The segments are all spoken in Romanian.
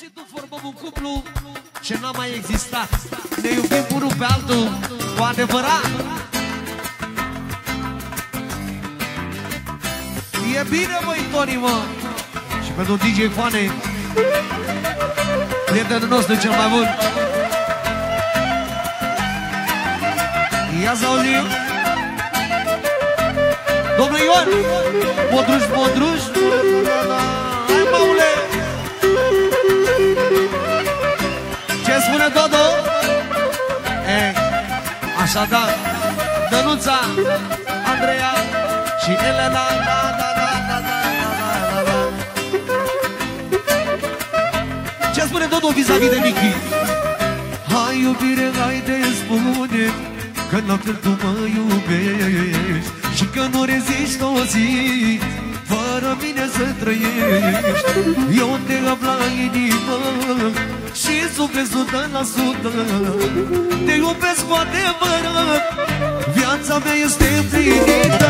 și tu formăm un cuplu ce n-a mai existat. Ne iubim unul pe altul cu adevărat. E bine, măi, Toni, mă! Și pentru DJ Foane, prietenul nostru cel mai bun. Ia să auzim! Domnul Ion! Modruș, modruș! Hai, măule! Ce spune Dodo? E, așa da Dănuța, Andreea și Elena da, da, da, da, da, da, da, da. Ce spune Dodo vis-a-vis de Michi? Hai iubire, hai de spune Că la fel tu mă iubești Și că nu reziști o zi Fără mine să trăiești Eu te am la inimă Și suflet sută la sută Te iubesc cu adevărat. Viața mea este împlinită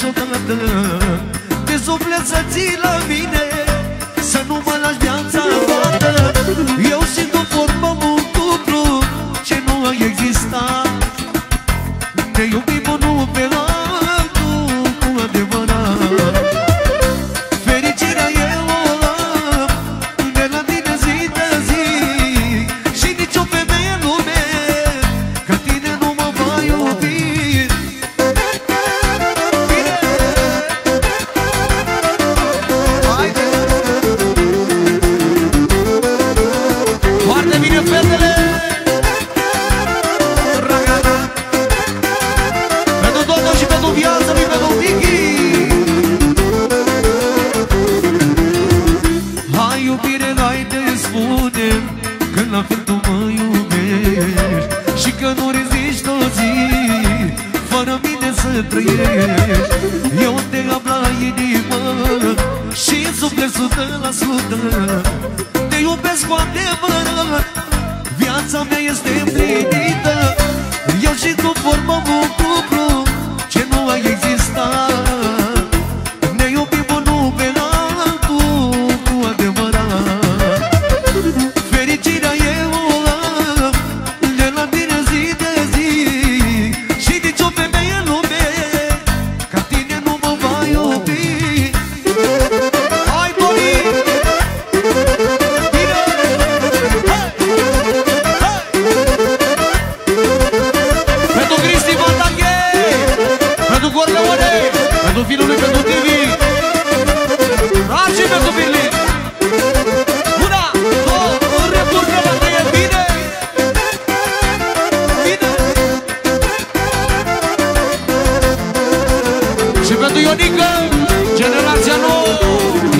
niciodată De suflet să ții la mine Să nu mă lași viața toată Eu și tu formăm un cuplu Ce nu a existat. Ne iubim unul pe altul iubești Și că nu reziști o zi Fără mine să trăiești. Eu te am la inimă Și în suflet sută la sută. Te iubesc cu adevărat Viața mea este împlinită pentru vinul pentru TV, Rar și pentru Birlin. Una, două, returnăm la tăie, bine. Bine. Și pentru Ionica generația nouă.